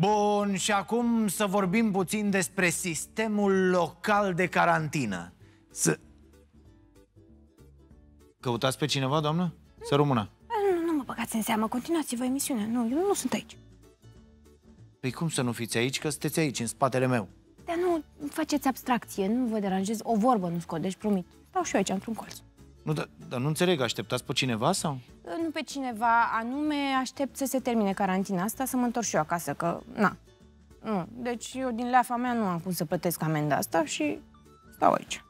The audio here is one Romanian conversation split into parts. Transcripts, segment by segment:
Bun, și acum să vorbim puțin despre sistemul local de carantină. Să... Căutați pe cineva, doamnă? Să rămână. Nu, nu mă băgați în seamă, continuați-vă emisiunea. Nu, eu nu sunt aici. Păi cum să nu fiți aici, că sunteți aici, în spatele meu? Dar nu faceți abstracție, nu vă deranjez. O vorbă nu scot, deci promit. Stau și eu aici, într-un colț. Nu, dar, dar nu înțeleg, așteptați pe cineva sau? Nu pe cineva anume, aștept să se termine carantina asta, să mă întorc și eu acasă, că, na. Nu, deci eu din leafa mea nu am cum să plătesc amenda asta și stau aici.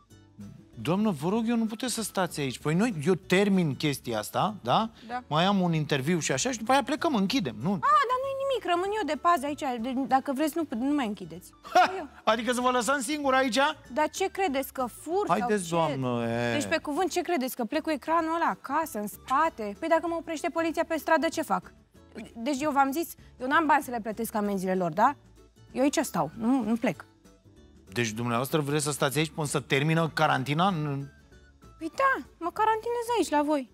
Doamnă, vă rog, eu nu puteți să stați aici. Păi noi, eu termin chestia asta, da? Da. Mai am un interviu și așa și după aia plecăm, închidem, nu? A, dar nu-i nimic, rămân eu de pază aici. De, dacă vreți, nu, nu mai închideți. Eu. Adică să vă lăsăm singur aici? Dar ce credeți, că fur Haideți, sau ce? doamnă, e. Deci, pe cuvânt, ce credeți, că plec cu ecranul ăla acasă, în spate? Păi dacă mă oprește poliția pe stradă, ce fac? Deci eu v-am zis, eu n-am bani să le plătesc amenziile lor, da? Eu aici stau, nu, nu plec. Deci dumneavoastră vreți să stați aici până să termină carantina? N- Păi da, mă carantinez aici, la voi.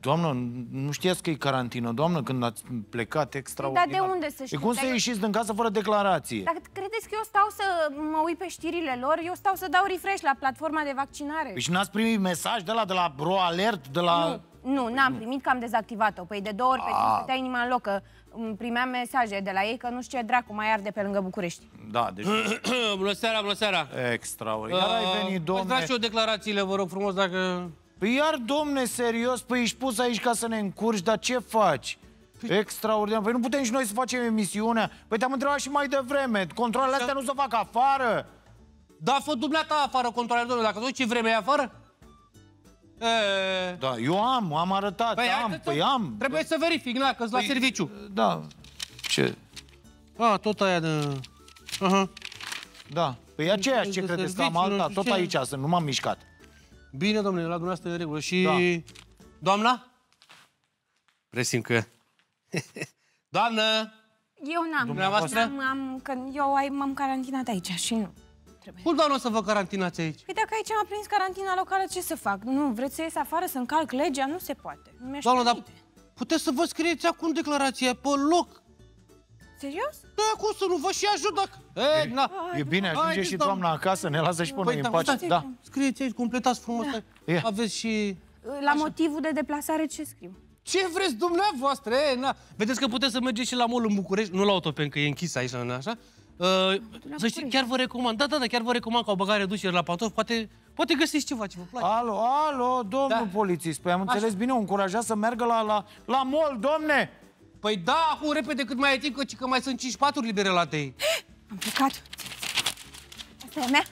Doamnă, nu știați că e carantină, doamnă, când ați plecat extraordinar. Dar de unde să E știu? cum să Dar eu- ieșiți din casă fără declarație? Dacă credeți că eu stau să mă uit pe știrile lor, eu stau să dau refresh la platforma de vaccinare. Păi și n-ați primit mesaj de la, de la Bro Alert, de la... Nu, nu, n-am primit că am dezactivat-o. Păi de două ori pe zi stătea inima în loc, că îmi primeam mesaje de la ei că nu știu ce dracu mai arde pe lângă București. Da, deci bună seara, bună seara! extraordinar. Iar ai venit, Îți domne. dați și eu declarațiile, vă rog frumos, dacă... Păi iar, domne, serios, păi ești pus aici ca să ne încurci, dar ce faci? Extraordinar. Păi nu putem și noi să facem emisiunea. Păi te-am întrebat și mai devreme. Controlele astea nu se fac afară. Da, fă dumneata afară controlele, domnule, dacă nu ce vreme e afară? E... Da, eu am, am arătat, Păi, am, atât- păi am. Trebuie să verific, na, că-s la serviciu. Da. Ce? A, tot aia de... Aha. Da. Păi aceeași, ce De credeți că am serviciu, nu alta? știu Tot ce. aici sunt, nu m-am mișcat. Bine, domnule, la dumneavoastră e în regulă. Și... Da. Doamna? Presim că... Doamnă! Eu n-am. Dumneavoastră? Am, am, că eu ai, m-am carantinat aici și nu. Trebuie. Cum, doamnă, să vă carantinați aici? Păi dacă aici m-a prins carantina locală, ce să fac? Nu, vreți să ies afară să încalc legea? Nu se poate. Nu mi-aș Doamnă, dar permite. puteți să vă scrieți acum declarația pe loc. Serios? Da, cum să nu vă și ajut dacă... E, na. E bine, ajunge Haideți, și doamnă. doamna acasă, ne lasă și pe noi în pace. stați, Da. Scrieți aici, completați frumos. Ia. Aveți și... La motivul de deplasare ce scriu? Ce vreți dumneavoastră, e, na. Vedeți că puteți să mergeți și la mall în București, nu la Autopen, că e închis aici, nu așa? Uh, să știți, chiar vă recomand, da, da, da, chiar vă recomand ca o băgare reducere la pantofi, poate, poate găsiți ceva ce vă place. Alo, alo, domnul Da. polițist. Păi am înțeles bine, o încurajat să meargă la, la, la mall, domne! Păi da, acum repede cât mai e timp, că, că mai sunt 5 paturi libere la tei. Am plecat. Asta e a mea?